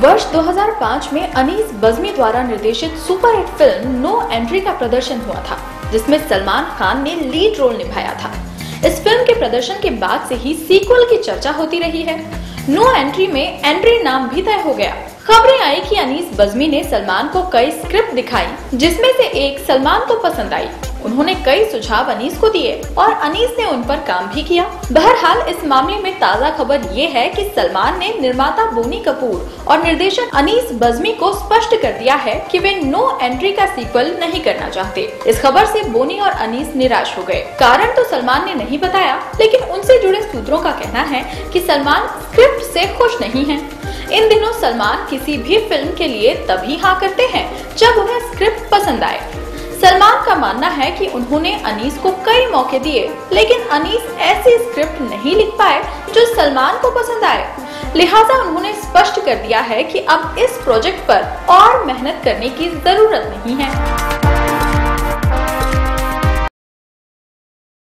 वर्ष 2005 में अनीस बजमी द्वारा निर्देशित super hit film No Entry का प्रदर्शन हुआ था, जिसमें सलमान खान ने लीड रोल निभाया था। इस फ़िल्म के प्रदर्शन के बाद से ही सीक्वल की चर्चा होती रही है। नो एंट्री में एंट्री नाम भी तय हो गया। खबरें आई कि अनीस बजमी ने सलमान को कई स्क्रिप्ट दिखाई, जिसमें से एक सलमान को पसंद आई। उन्होंने कई सुझाव अनीस को दिए और अनीस ने उन पर काम भी किया। बहरहाल, इस मामले में ताज़ा खबर ये है कि सलमान ने निर्माता बोनी कपूर और निर्देशक अनीस बजमी को स्पष्ट कर दिया है कि वे नो एंट्री का सीक्वल नहीं करना चाहते। इस खबर से बोनी और अनीस निराश हो गए। कारण तो सलमान ने नहीं बताया, लेकिन उनसे जुड़े सूत्रों का कहना है कि सलमान स्क्रिप्ट से खुश नहीं है। इन दिनों सलमान किसी भी फ़िल्म के लिए तभी हाँ करते हैं जब उन्हें स्क्रिप्ट पसंद आए। सलमान का मानना है कि उन्होंने अनीस को कई मौके दिए, लेकिन अनीस ऐसी स्क्रिप्ट नहीं लिख पाए जो सलमान को पसंद आए। लिहाजा उन्होंने स्पष्ट कर दिया है कि अब इस प्रोजेक्ट पर और मेहनत करने की ज़रूरत नहीं है।